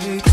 break.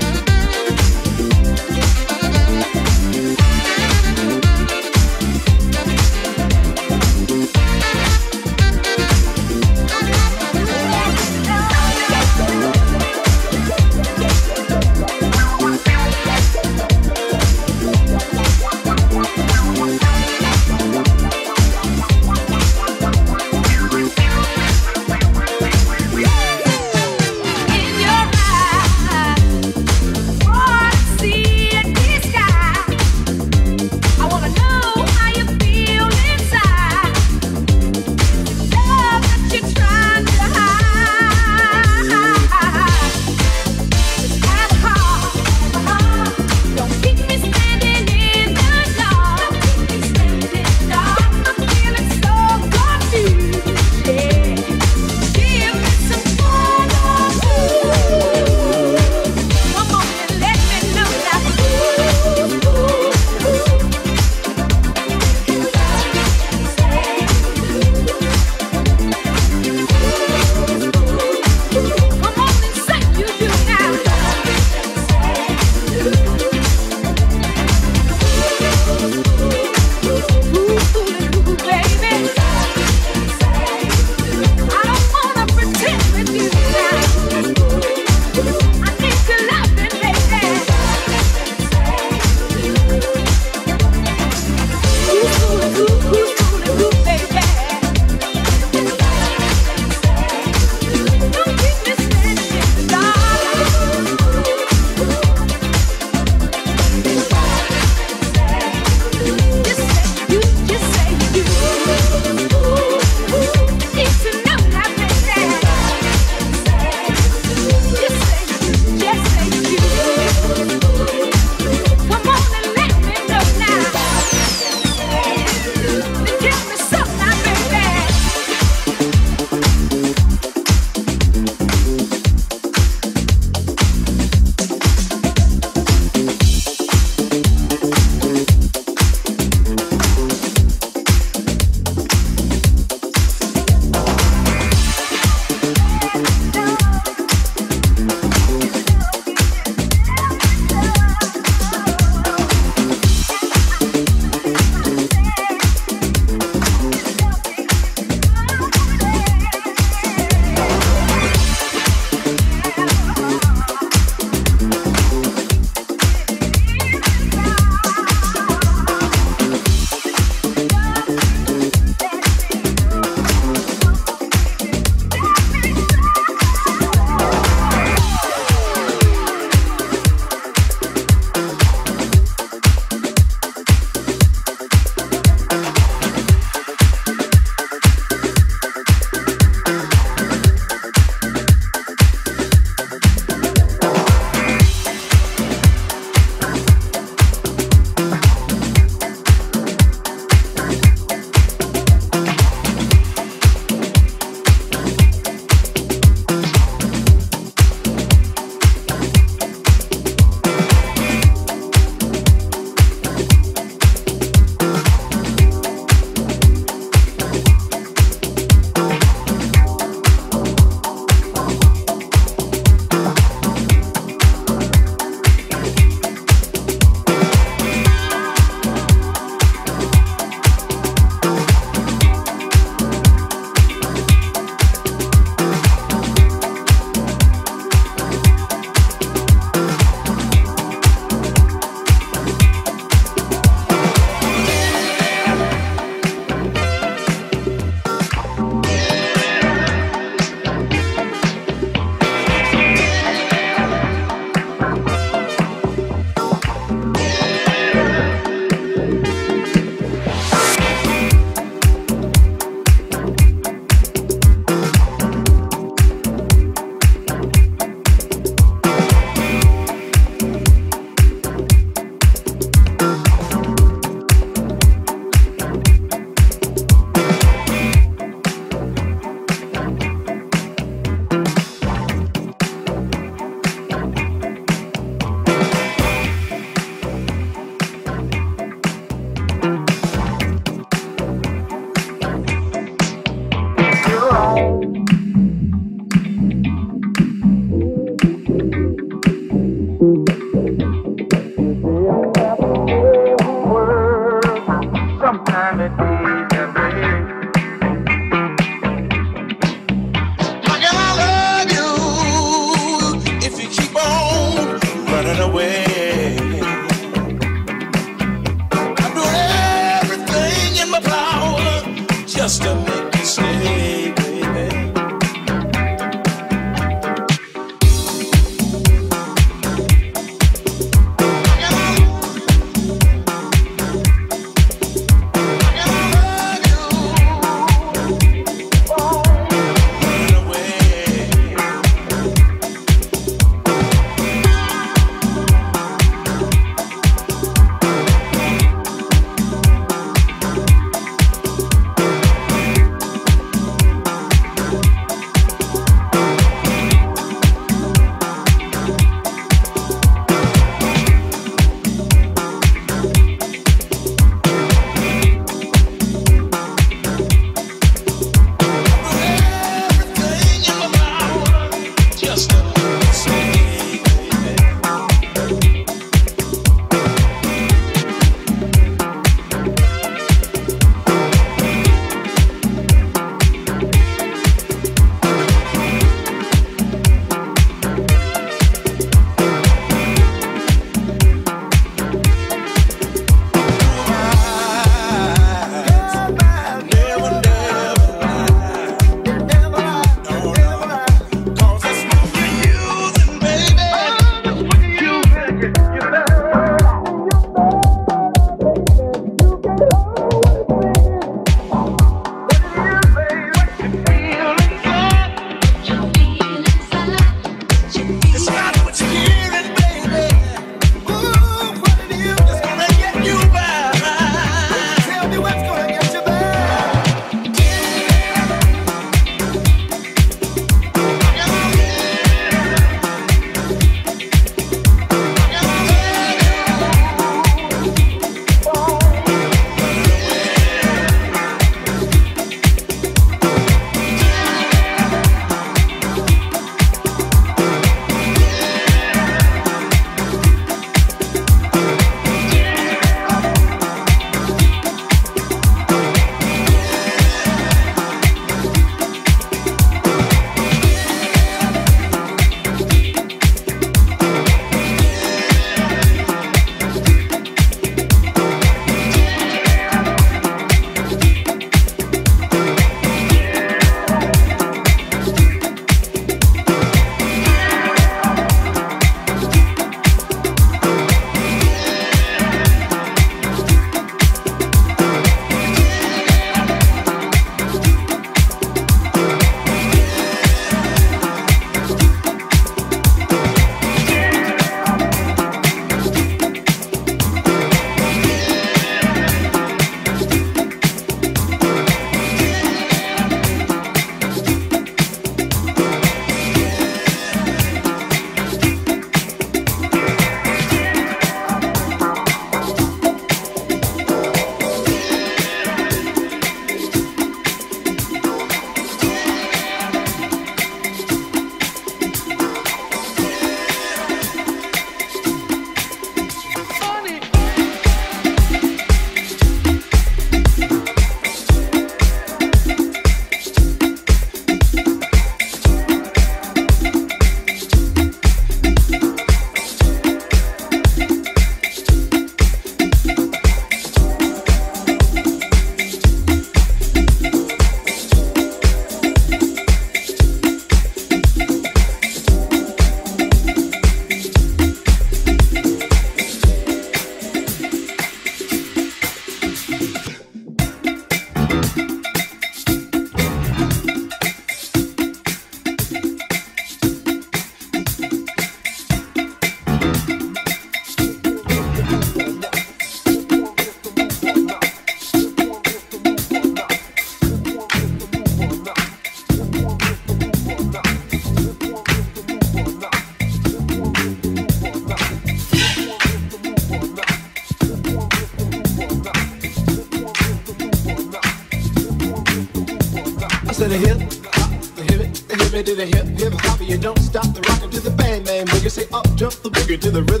to the hip, hip you don't stop the rockin' to the bang bang boogie. Say up jump the boogie to the rhythm.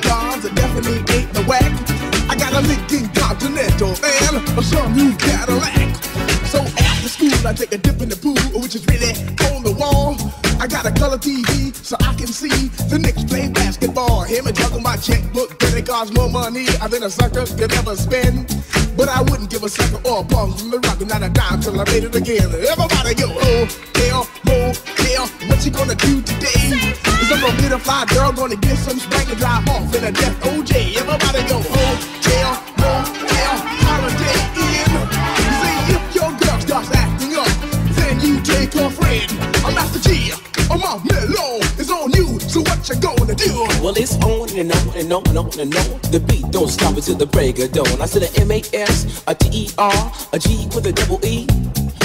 Two I definitely ain't the whack. I got a Lincoln Continental and a some new Cadillac. So after school, I take a dip in the pool, which is really on the wall. I got a color TV so I can see the Knicks play basketball. Him and juggle my checkbook, but it costs more money than a sucker could ever spend. But I wouldn't give a sucker or a punk from the rock, not a dime till I made it again. Everybody and on. The beat don't stop until the break of dawn. I said a M A S, a T E R, a G with a double E.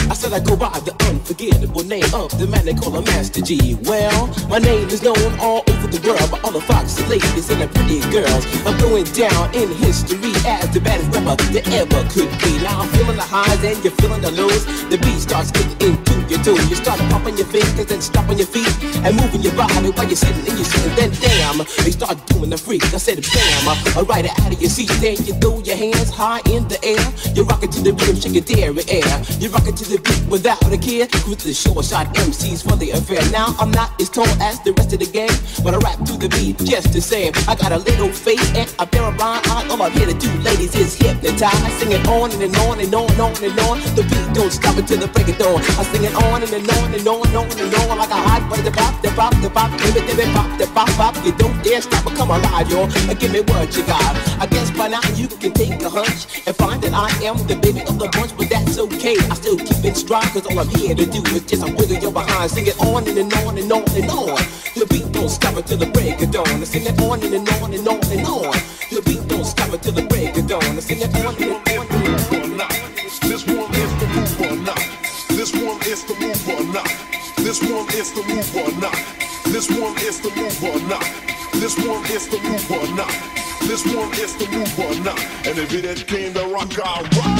I said I go by the unforgettable name of the man they call a Master Gee. Well, my name is known all over the world by all the foxy ladies and the pretty girls. I'm going down in history as the baddest rapper that ever could be. Now I'm feeling the highs and you're feeling the lows. The beat starts getting into your toe. You start popping your fingers and stomping your feet and moving your body while you're sitting and you're sitting. Then damn, they start doing the freak. I said bam, I ride it out of your seat. Then you throw your hands high in the air. You're rocking to the rhythm, shake your dairy air. You're rocking to the beat without a care. Cruise to the short shot MCs for the affair. Now I'm not as tall as the rest of the gang, but I rap to the beat just the same. I got a little face and a pair of rhyme eyes. All I'm here to do, ladies, is hypnotize. I sing it on and, and on and on and on and on. The beat don't stop until the break of dawn. I sing it on and, and on and on and on and on like a hot butter. The pop, the pop, the pop, give it, give it, pop, the pop, pop. You don't dare stop or come alive, y'all. Give me what you got. I guess by now you can take a hunch and find that I am the baby of the bunch, but that's okay. I still keep it strong, cause all I'm here to do is just a wiggle your behind. Sing it on and, and on and on and on. The until the break of dawn. I sing it on and, and on and on and on. The beat don't stop until the break of dawn. I sing it on and, on and on. This one is the move or not. This one is the move or not. This one is the move or not. This one is the move or not. This one is the move or not. This one is the move or not. And if it ain't came to rock, I'll rock